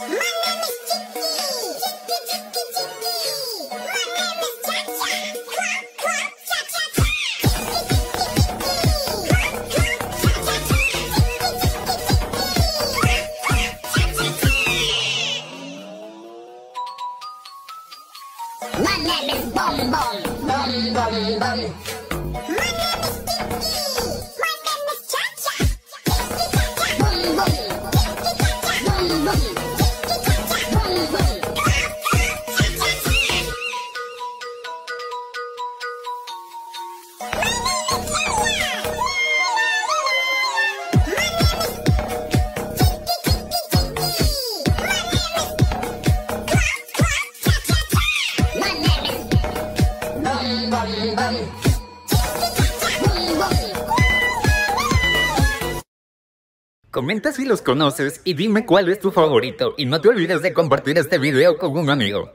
My name is Bum Bum, Bum Bum Bum. My name is Comenta si los conoces y dime cuál es tu favorito y no te olvides de compartir este video con un amigo.